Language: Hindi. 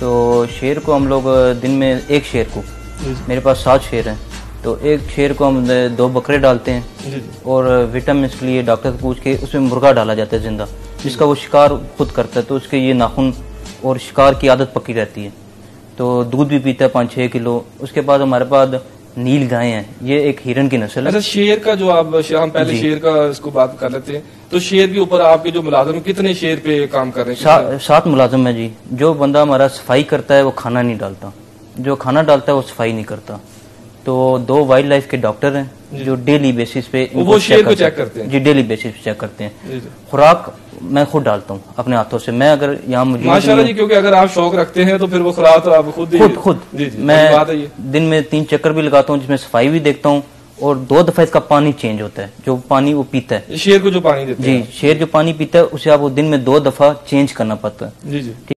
तो शेर को हम लोग दिन में एक शेर को। मेरे पास सात शेर हैं। तो एक शेर को हम दो बकरे डालते हैं और विटामिन के लिए डॉक्टर से पूछ के उसमें मुर्गा डाला जाता है ज़िंदा। जिसका वो शिकार खुद करता है तो उसके ये नाखून और शिकार की आदत पक्की रहती है। तो दूध भी पीता है पाँच छः किलो। उसके बाद हमारे पास नील गाय हैं। ये एक हिरन की नस्ल है। अच्छा शेर का जो आप हम पहले शेर का इसको बात कर लेते हैं। तो शेर के ऊपर आपके जो मुलाजम हैं, कितने शेर पे काम कर रहे हैं? सा, सात मुलाजम है जी। जो बंदा हमारा सफ़ाई करता है वो खाना नहीं डालता। जो खाना डालता है वो सफ़ाई नहीं करता। तो दो वाइल्ड लाइफ के डॉक्टर हैं जो। डेली बेसिस पे वो शेर को चेक करते हैं? जी डेली बेसिस पे चेक करते हैं। खुराक मैं खुद डालता हूँ अपने हाथों से। मैं अगर यहाँ मुझे माशाल्लाह जी क्योंकि अगर आप शौक रखते हैं तो फिर वो खुराक तो आप खुद खुद खुद। जी जी मैं दिन में तीन चक्कर भी लगाता हूँ जिसमें सफ़ाई भी देखता हूँ और दो दफ़ा इसका पानी चेंज होता है जो पानी वो पीता है। शेर को जो पानी देते जी शेर जो पानी पीता है उसे आप दिन में दो दफ़ा चेंज करना पड़ता है। जी जी।